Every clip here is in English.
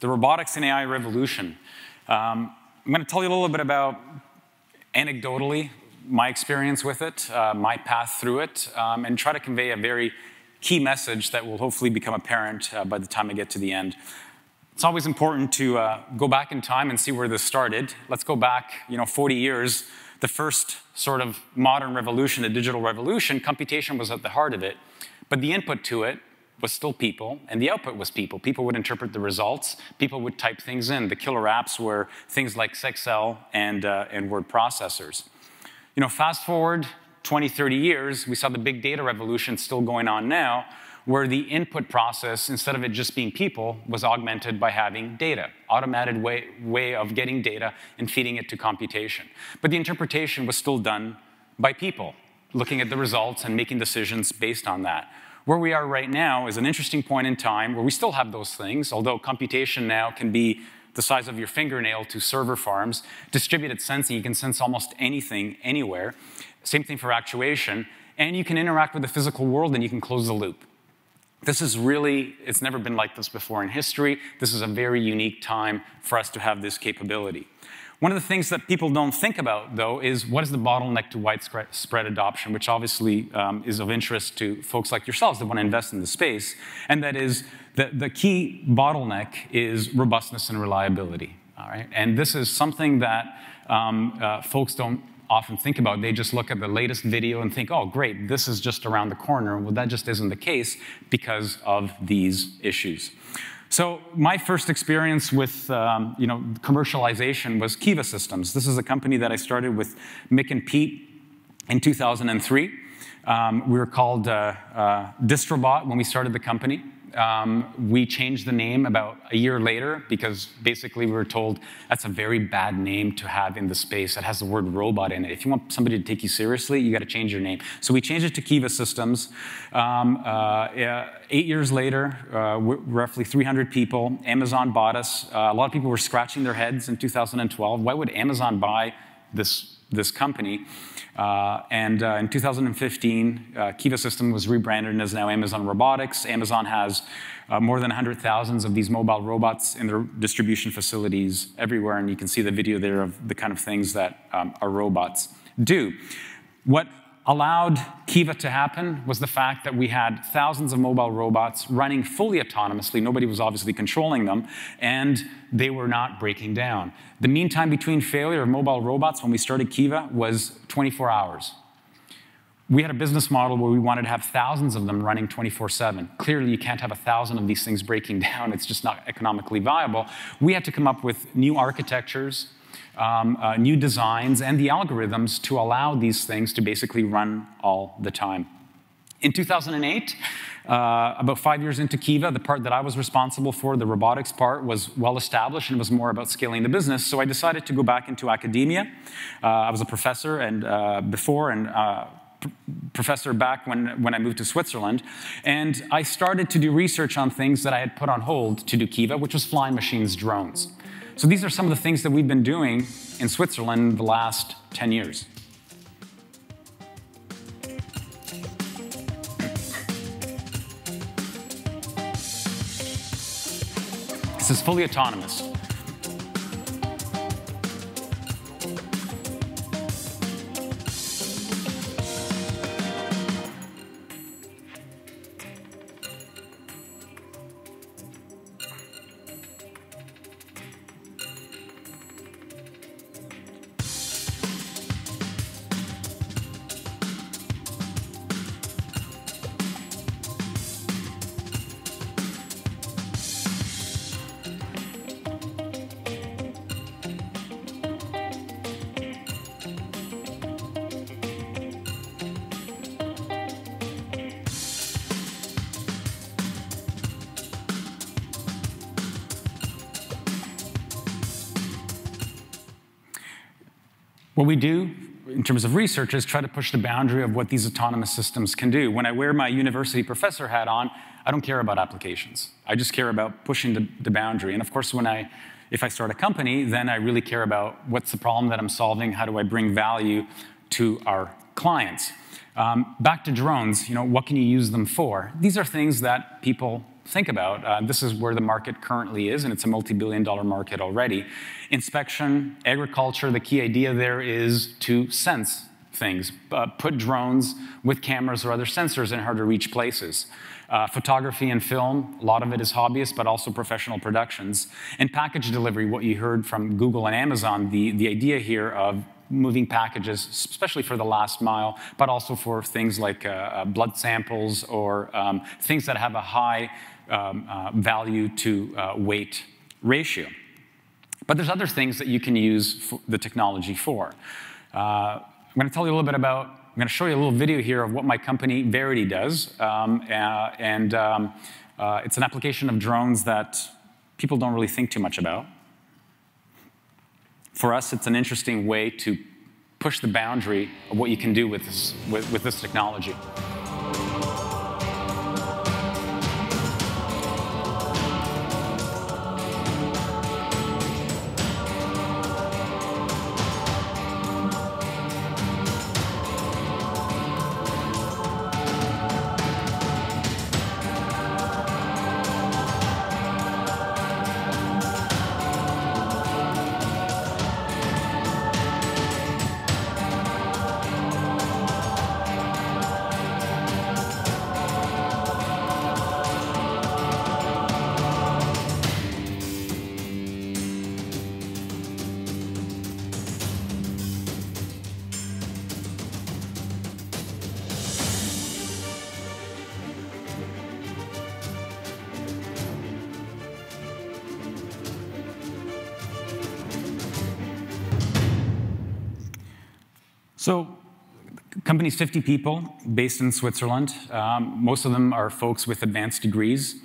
the robotics and AI revolution. Um, I'm going to tell you a little bit about, anecdotally, my experience with it, uh, my path through it, um, and try to convey a very key message that will hopefully become apparent uh, by the time I get to the end. It's always important to uh, go back in time and see where this started. Let's go back, you know, 40 years. The first sort of modern revolution, the digital revolution, computation was at the heart of it. But the input to it was still people, and the output was people. People would interpret the results. People would type things in. The killer apps were things like Excel and, uh, and word processors. You know, fast forward 20, 30 years, we saw the big data revolution still going on now, where the input process, instead of it just being people, was augmented by having data, automated way, way of getting data and feeding it to computation. But the interpretation was still done by people, looking at the results and making decisions based on that. Where we are right now is an interesting point in time where we still have those things, although computation now can be the size of your fingernail to server farms. Distributed sensing, you can sense almost anything, anywhere. Same thing for actuation. And you can interact with the physical world and you can close the loop. This is really, it's never been like this before in history. This is a very unique time for us to have this capability. One of the things that people don't think about, though, is what is the bottleneck to widespread adoption, which obviously um, is of interest to folks like yourselves that want to invest in the space. And that is the, the key bottleneck is robustness and reliability. All right? And this is something that um, uh, folks don't often think about. They just look at the latest video and think, oh, great, this is just around the corner. Well, that just isn't the case because of these issues. So my first experience with um, you know, commercialization was Kiva Systems. This is a company that I started with Mick and Pete in 2003. Um, we were called uh, uh, Distrobot when we started the company. Um, we changed the name about a year later because basically we were told that's a very bad name to have in the space. It has the word robot in it. If you want somebody to take you seriously, you got to change your name. So we changed it to Kiva Systems. Um, uh, eight years later, uh, roughly 300 people, Amazon bought us. Uh, a lot of people were scratching their heads in 2012. Why would Amazon buy this, this company? Uh, and uh, in 2015, uh, Kiva System was rebranded and is now Amazon Robotics. Amazon has uh, more than 100,000 of these mobile robots in their distribution facilities everywhere, and you can see the video there of the kind of things that um, our robots do. What allowed Kiva to happen was the fact that we had thousands of mobile robots running fully autonomously. Nobody was obviously controlling them, and they were not breaking down. The mean time between failure of mobile robots when we started Kiva was 24 hours. We had a business model where we wanted to have thousands of them running 24 7. Clearly, you can't have a thousand of these things breaking down, it's just not economically viable. We had to come up with new architectures um, uh, new designs and the algorithms to allow these things to basically run all the time. In 2008, uh, about five years into Kiva, the part that I was responsible for, the robotics part, was well established and was more about scaling the business. So I decided to go back into academia. Uh, I was a professor and uh, before and uh, professor back when, when I moved to Switzerland. And I started to do research on things that I had put on hold to do Kiva, which was flying machines, drones. So these are some of the things that we've been doing in Switzerland the last 10 years. This is fully autonomous. What we do in terms of research is try to push the boundary of what these autonomous systems can do. When I wear my university professor hat on, I don't care about applications. I just care about pushing the, the boundary. And of course, when I, if I start a company, then I really care about what's the problem that I'm solving, how do I bring value to our clients. Um, back to drones, you know, what can you use them for? These are things that people think about. Uh, this is where the market currently is, and it's a multi-billion dollar market already. Inspection, agriculture, the key idea there is to sense things, uh, put drones with cameras or other sensors in hard to reach places. Uh, photography and film, a lot of it is hobbyist, but also professional productions. And package delivery, what you heard from Google and Amazon, the, the idea here of moving packages, especially for the last mile, but also for things like uh, uh blood samples or um, things that have a high um, uh, value to uh, weight ratio. But there's other things that you can use the technology for. Uh, I'm going to tell you a little bit about, I'm going to show you a little video here of what my company Verity does. Um, uh, and um, uh, it's an application of drones that people don't really think too much about. For us, it's an interesting way to push the boundary of what you can do with this, with, with this technology. So company's 50 people based in Switzerland. Um, most of them are folks with advanced degrees.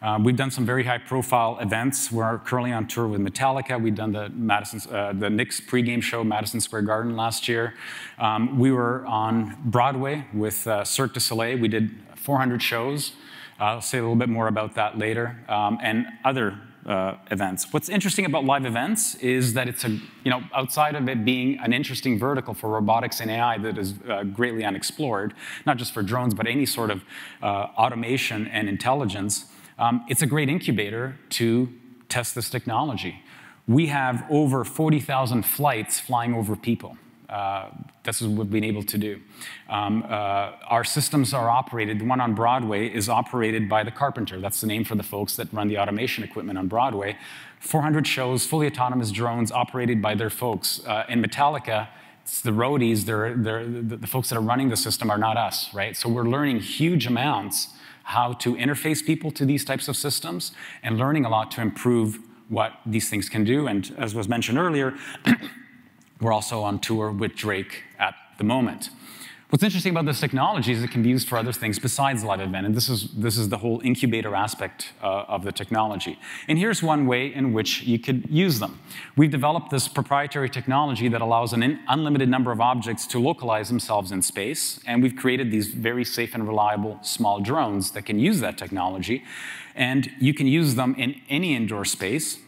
Uh, we've done some very high-profile events. We're currently on tour with Metallica. We've done the Madison, uh, the Knicks pregame show, Madison Square Garden last year. Um, we were on Broadway with uh, Cirque du Soleil. We did 400 shows. I'll say a little bit more about that later, um, and other uh, events. What's interesting about live events is that it's a, you know, outside of it being an interesting vertical for robotics and AI that is uh, greatly unexplored, not just for drones, but any sort of uh, automation and intelligence, um, it's a great incubator to test this technology. We have over 40,000 flights flying over people. Uh, this is what we've been able to do. Um, uh, our systems are operated, the one on Broadway is operated by the carpenter. That's the name for the folks that run the automation equipment on Broadway. 400 shows, fully autonomous drones operated by their folks. Uh, in Metallica, it's the roadies, they're, they're, the, the folks that are running the system are not us, right? So we're learning huge amounts how to interface people to these types of systems and learning a lot to improve what these things can do. And as was mentioned earlier, We're also on tour with Drake at the moment. What's interesting about this technology is it can be used for other things besides live event, and this is, this is the whole incubator aspect uh, of the technology. And here's one way in which you could use them. We've developed this proprietary technology that allows an unlimited number of objects to localize themselves in space, and we've created these very safe and reliable small drones that can use that technology. And you can use them in any indoor space,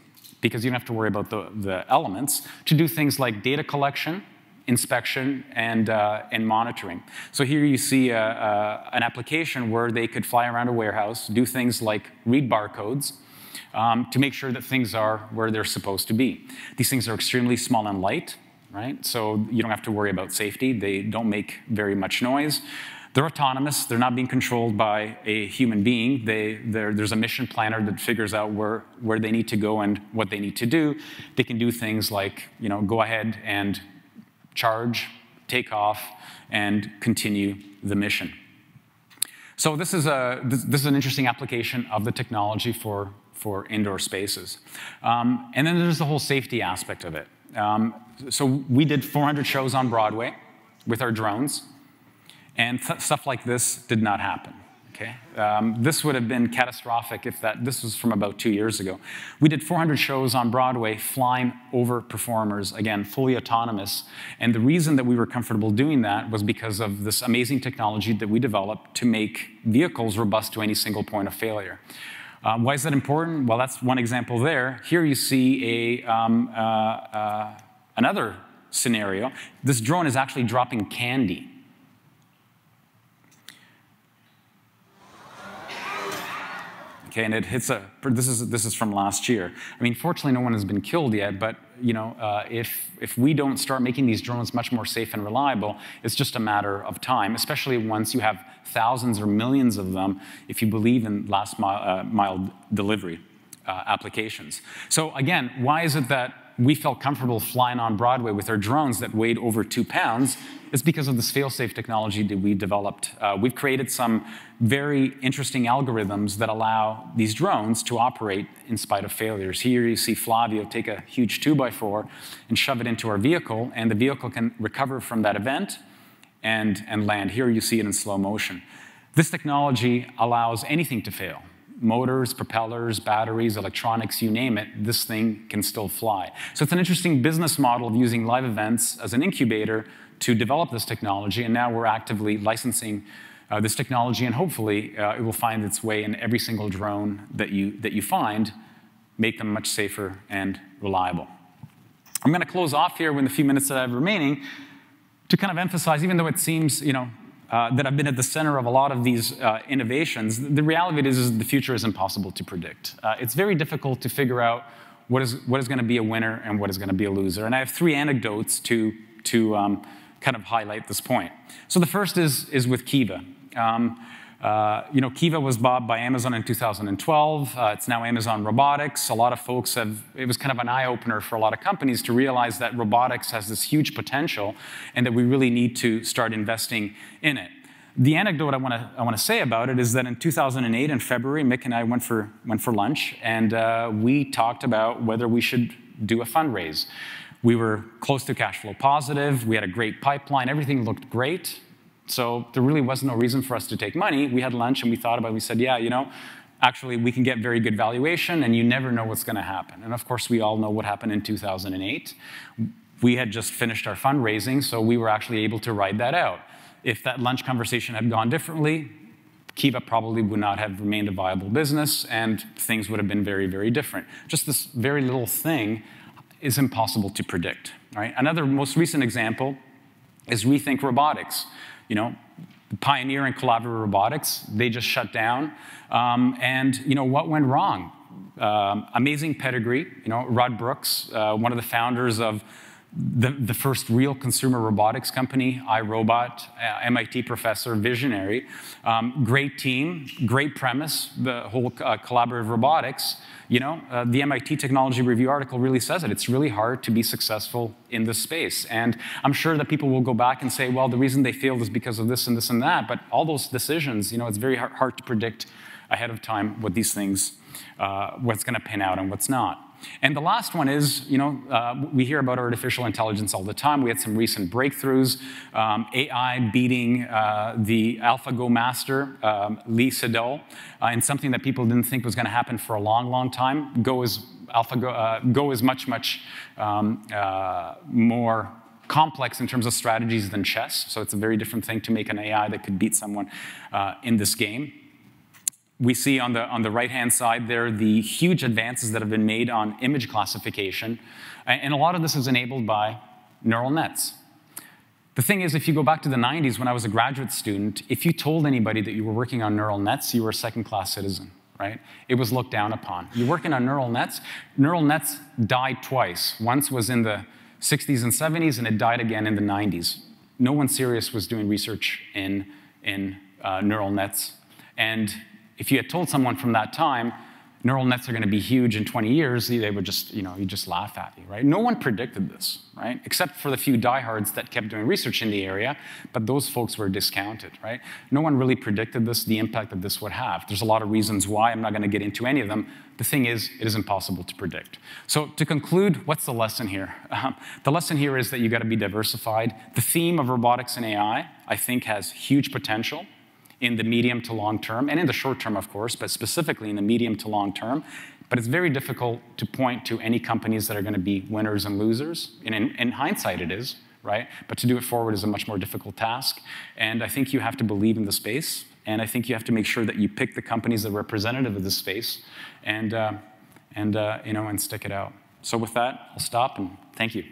because you don't have to worry about the, the elements, to do things like data collection, inspection, and, uh, and monitoring. So here you see a, a, an application where they could fly around a warehouse, do things like read barcodes, um, to make sure that things are where they're supposed to be. These things are extremely small and light, right? So you don't have to worry about safety. They don't make very much noise. They're autonomous. They're not being controlled by a human being. They, there's a mission planner that figures out where, where they need to go and what they need to do. They can do things like, you know, go ahead and charge, take off, and continue the mission. So this is, a, this, this is an interesting application of the technology for, for indoor spaces. Um, and then there's the whole safety aspect of it. Um, so we did 400 shows on Broadway with our drones. And stuff like this did not happen. Okay? Um, this would have been catastrophic if that, this was from about two years ago. We did 400 shows on Broadway flying over performers, again, fully autonomous. And the reason that we were comfortable doing that was because of this amazing technology that we developed to make vehicles robust to any single point of failure. Um, why is that important? Well, that's one example there. Here you see a, um, uh, uh, another scenario. This drone is actually dropping candy okay, and it hits a, this is, this is from last year. I mean, fortunately, no one has been killed yet, but you know, uh, if, if we don't start making these drones much more safe and reliable, it's just a matter of time, especially once you have thousands or millions of them, if you believe in last mile, uh, mile delivery uh, applications. So again, why is it that we felt comfortable flying on Broadway with our drones that weighed over two pounds is because of this fail-safe technology that we developed. Uh, we've created some very interesting algorithms that allow these drones to operate in spite of failures. Here you see Flavio take a huge 2x4 and shove it into our vehicle, and the vehicle can recover from that event and, and land. Here you see it in slow motion. This technology allows anything to fail motors, propellers, batteries, electronics, you name it, this thing can still fly. So it's an interesting business model of using live events as an incubator to develop this technology, and now we're actively licensing uh, this technology, and hopefully uh, it will find its way in every single drone that you, that you find, make them much safer and reliable. I'm going to close off here with the few minutes that I have remaining to kind of emphasize, even though it seems, you know, uh, that I've been at the center of a lot of these uh, innovations, the reality is, is the future is impossible to predict. Uh, it's very difficult to figure out what is, what is going to be a winner and what is going to be a loser. And I have three anecdotes to, to um, kind of highlight this point. So the first is, is with Kiva. Um, uh, you know, Kiva was bought by Amazon in 2012. Uh, it's now Amazon Robotics. A lot of folks have, it was kind of an eye opener for a lot of companies to realize that robotics has this huge potential and that we really need to start investing in it. The anecdote I want to I want to say about it is that in 2008 in February, Mick and I went for went for lunch and uh, we talked about whether we should do a fundraise. We were close to cash flow positive. We had a great pipeline. Everything looked great. So there really was no reason for us to take money. We had lunch and we thought about it. We said, yeah, you know, actually we can get very good valuation and you never know what's going to happen. And of course, we all know what happened in 2008. We had just finished our fundraising, so we were actually able to ride that out. If that lunch conversation had gone differently, Kiva probably would not have remained a viable business and things would have been very, very different. Just this very little thing is impossible to predict. Right? Another most recent example is Rethink Robotics. You know, pioneer in collaborative robotics, they just shut down. Um, and you know what went wrong? Um, amazing pedigree. You know, Rod Brooks, uh, one of the founders of the, the first real consumer robotics company, iRobot, uh, MIT professor, visionary. Um, great team, great premise, the whole uh, collaborative robotics. You know, uh, the MIT Technology Review article really says it. It's really hard to be successful in this space. And I'm sure that people will go back and say, well, the reason they failed is because of this and this and that. But all those decisions, you know, it's very hard to predict ahead of time what these things, uh, what's going to pan out and what's not. And the last one is, you know, uh, we hear about artificial intelligence all the time. We had some recent breakthroughs, um, AI beating uh, the AlphaGo master, um, Lee Sedol, uh, in something that people didn't think was going to happen for a long, long time. Go is AlphaGo uh, Go is much, much um, uh, more complex in terms of strategies than chess. So it's a very different thing to make an AI that could beat someone uh, in this game we see on the, on the right-hand side there the huge advances that have been made on image classification. And a lot of this is enabled by neural nets. The thing is, if you go back to the 90s when I was a graduate student, if you told anybody that you were working on neural nets, you were a second-class citizen, right? It was looked down upon. You're working on neural nets. Neural nets died twice. Once was in the 60s and 70s, and it died again in the 90s. No one serious was doing research in, in uh, neural nets. And if you had told someone from that time, neural nets are going to be huge in 20 years, they would just, you know, you just laugh at you, right? No one predicted this, right? Except for the few diehards that kept doing research in the area, but those folks were discounted, right? No one really predicted this, the impact that this would have. There's a lot of reasons why. I'm not going to get into any of them. The thing is, it is impossible to predict. So to conclude, what's the lesson here? Um, the lesson here is that you got to be diversified. The theme of robotics and AI, I think, has huge potential in the medium to long term, and in the short term, of course, but specifically in the medium to long term. But it's very difficult to point to any companies that are going to be winners and losers. And in, in hindsight, it is, right? But to do it forward is a much more difficult task. And I think you have to believe in the space. And I think you have to make sure that you pick the companies that are representative of the space and, uh, and, uh, you know, and stick it out. So with that, I'll stop and thank you.